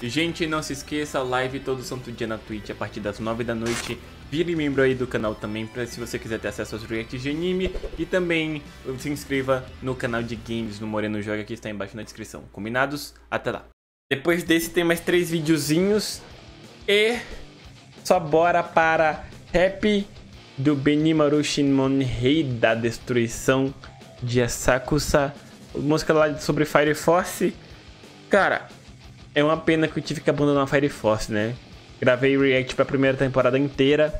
Gente, não se esqueça, live todo santo dia na Twitch a partir das 9 da noite. Vire membro aí do canal também, pra, se você quiser ter acesso aos reacts de anime. E também se inscreva no canal de games no Moreno Joga, que está embaixo na descrição. Combinados? Até lá. Depois desse tem mais três videozinhos. E só bora para Happy do Benimaru Shinmon Rei da Destruição de Asakusa. Música lá sobre Fire Force. Cara, é uma pena que eu tive que abandonar a Fire Force, né? Gravei react pra primeira temporada inteira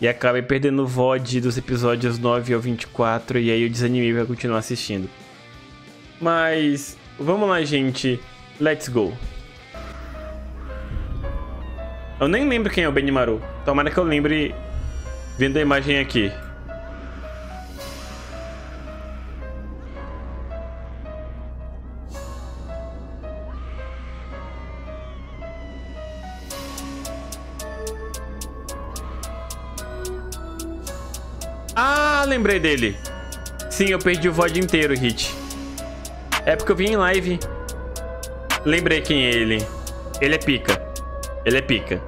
e acabei perdendo o VOD dos episódios 9 ao 24 e aí eu desanimei pra continuar assistindo. Mas vamos lá, gente. Let's go. Eu nem lembro quem é o Benimaru. Tomara que eu lembre vendo a imagem aqui. Ah, lembrei dele. Sim, eu perdi o VOD inteiro, Hit. É porque eu vim em live. Lembrei quem é ele. Ele é pica. Ele é pica.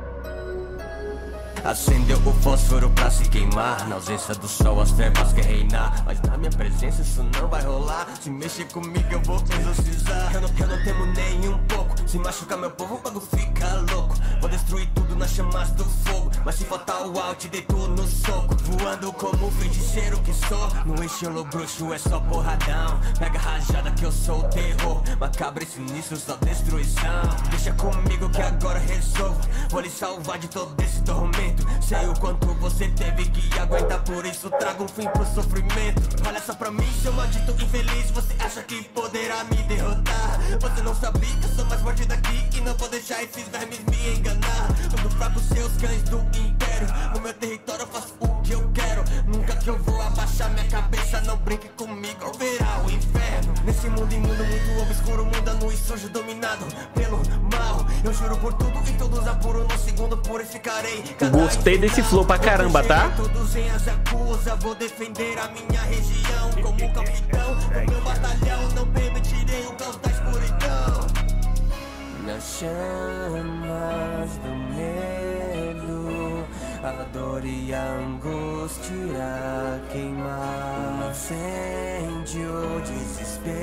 Acendeu o fósforo pra se queimar. Na ausência do sol as trevas quer reinar. Mas na minha presença isso não vai rolar. Se mexer comigo eu vou exorcizar. Eu não, eu não temo nem um pouco. Se machucar meu povo o bagulho fica louco. Vou destruir tudo nas chamas do fogo. Mas se faltar o alt deito no soco. Voando como o feiticeiro que sou. No estilo bruxo é só porradão. Pega rajada que eu sou o terror. Macabro e sinistro só destruição. Deixa comigo que agora resolvo. Vou lhe salvar de todo esse tormento Sei o quanto você teve que aguentar Por isso trago um fim pro sofrimento. Olha só pra mim, seu maldito infeliz. Você acha que poderá me derrotar? Você não sabia que eu sou mais forte daqui E não vou deixar esses vermes me enganar. Tudo fraco seus cães do império No meu território eu faço o que eu quero. Nunca que eu vou abaixar minha cabeça Não brinque comigo verá Nesse mundo imundo muito obscuro Mundo nu e sujo dominado pelo mal Eu juro por tudo e todos apuro No segundo purificarei cada Gostei desse flow pra caramba, tá? Todos em as acusa, vou defender a minha região como capitão do meu batalhão. Não permitirei o caos da escuridão. Nas chamas do medo, a dor e a angústia queimar. Acende o desespero.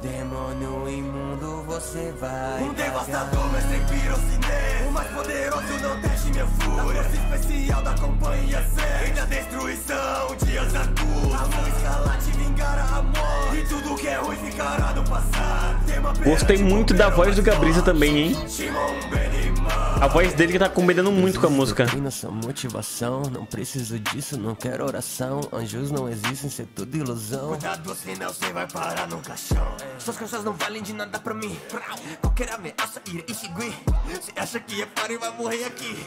Demônio imundo, você vai. Um devastador, mestre pirocine. O mais poderoso, não deixe minha fúria. A força especial da companhia C. E da destruição, dias acusa. A mão escalate vingará a morte. E tudo que é ruim ficará no passado. Gostei muito da voz do Gabriza também, hein? A voz dele que tá combinando muito com a música. Nossa motivação, não preciso disso, não quero oração. Anjos não existem, isso é tudo ilusão. Cuidado, senão você vai parar no caixão. Suas costas não valem de nada pra mim. Qualquer ameaça irei extinguir. Você acha que é páreo e vai morrer aqui?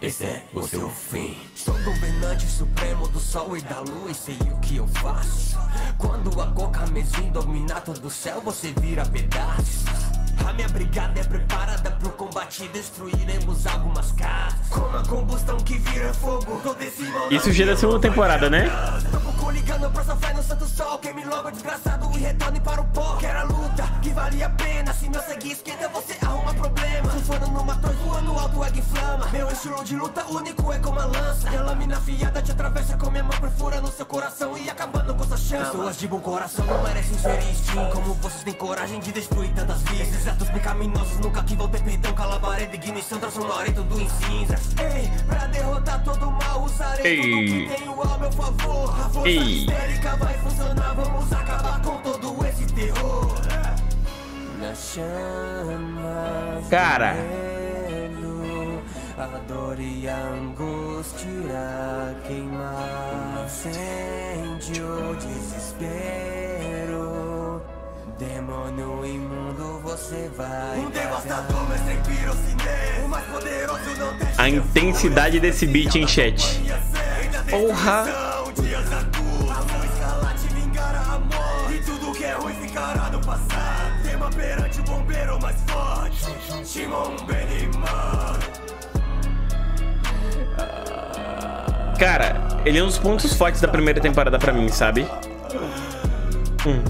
Esse é o seu fim. Sou governante supremo do sol e da lua e sei o que eu faço. Quando a cor carmesim dominar todo o céu, você vira pedaços. A minha brigada é preparada pro combate Destruiremos algumas casas Com a combustão que vira fogo Todo esse Isso já é da segunda temporada, né? Tô coligando pra sua fé no santo sol Queime logo desgraçado e retorne para o pó Quero a luta que vale a pena Se meu sangue esquenta você arruma problema que inflama Meu estilo de luta único é como a lança. E a lâmina afiada te atravessa com minha mão perfura no seu coração E acabando com sua chama. Pessoas de bom coração não merecem ser Steam Como vocês têm coragem de destruir tantas vidas? Esses atos pecaminosos nunca que vão ter perdão. Calabaré de ignição transformarei tudo em cinzas Ei, pra derrotar todo o mal usarei tudo Ei. que tenho ao meu favor. A força Ei. histérica vai funcionar. Vamos acabar com todo esse terror. Cara. A dor e a angústia queimar. Acende o desespero. Demônio imundo, você vai Um devastador, mestre pirocine O mais poderoso não deixa A intensidade desse beat em chat. Porra! E é ruim ficará no passado. Tema perante o bombeiro mais forte. Shimon Benimar Cara, ele é um dos pontos fortes da primeira temporada pra mim, sabe? Hum.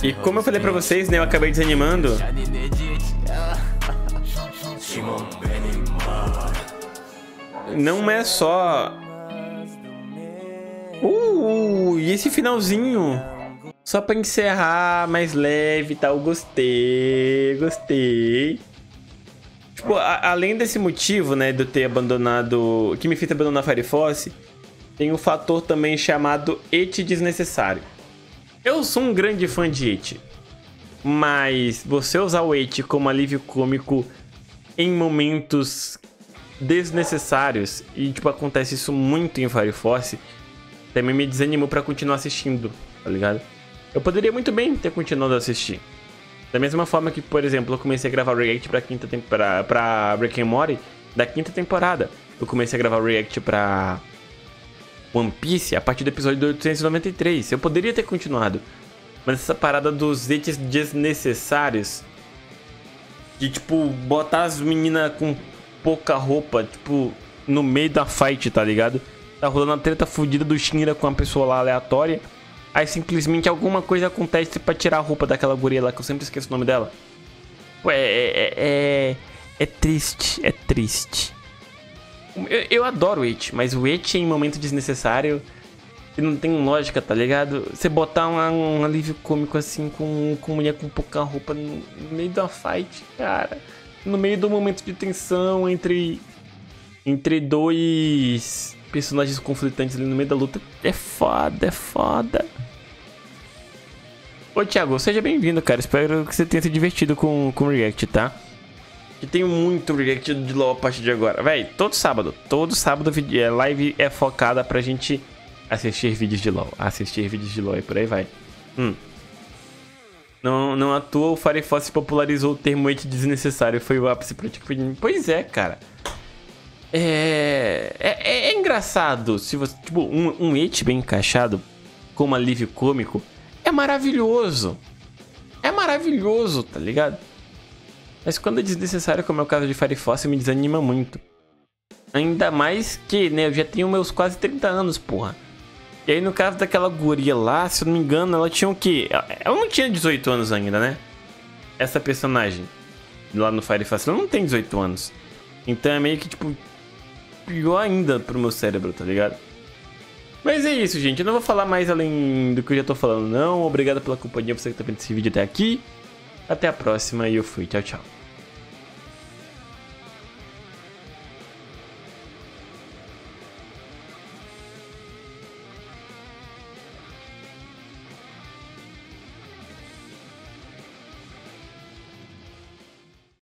E como eu falei pra vocês, né, eu acabei desanimando. Não é só... Uh, e esse finalzinho? Só pra encerrar, mais leve e tal, gostei, gostei. Tipo, a, além desse motivo, né, de eu ter abandonado... Que me fez abandonar Fire Force, tem um fator também chamado et desnecessário. Eu sou um grande fã de et, mas você usar o et como alívio cômico em momentos desnecessários, e tipo, acontece isso muito em Fire Force, também me desanimou para continuar assistindo, tá ligado? Eu poderia muito bem ter continuado a assistir. Da mesma forma que, por exemplo, eu comecei a gravar React pra, quinta pra, pra Breaking Morty da quinta temporada. Eu comecei a gravar React pra One Piece a partir do episódio 893. Eu poderia ter continuado. Mas essa parada dos hits desnecessários. De tipo, botar as meninas com pouca roupa, tipo, no meio da fight, tá ligado? Tá rolando a treta fodida do Shinra com uma pessoa lá aleatória. Aí simplesmente alguma coisa acontece pra tirar a roupa daquela guria lá, que eu sempre esqueço o nome dela. Ué, é, é, é, é triste, é triste. Eu, eu adoro o It, mas o It em momento desnecessário não tem lógica, tá ligado? Você botar um, um alívio cômico assim com, com mulher com pouca roupa no, no meio da fight, cara. No meio do momento de tensão entre entre dois personagens conflitantes ali no meio da luta. É foda, é foda. Ô Thiago, seja bem-vindo, cara. Espero que você tenha se divertido com, com o React, tá? Que tem muito React de LoL a partir de agora. Véi, todo sábado, todo sábado a é, live é focada pra gente assistir vídeos de LoL. Assistir vídeos de LoL e por aí vai. Hum. Não, não à toa o Firefox popularizou o termo hate desnecessário. Foi o ápice pra Pois é, cara. É, é, é, engraçado se você. Tipo, um, um et bem encaixado, como alívio cômico, é maravilhoso. É maravilhoso, tá ligado? Mas quando é desnecessário, como é o caso de Firefox, me desanima muito. Ainda mais que, né, eu já tenho meus quase 30 anos, porra. E aí, no caso daquela guria lá, se eu não me engano, ela tinha o quê? Ela não tinha 18 anos ainda, né? Essa personagem lá no Firefox, ela não tem 18 anos. Então é meio que, tipo, pior ainda pro meu cérebro, tá ligado? Mas é isso, gente. Eu não vou falar mais além do que eu já tô falando, não. Obrigado pela companhia, você que tá vendo esse vídeo até aqui. Até a próxima e eu fui. Tchau, tchau.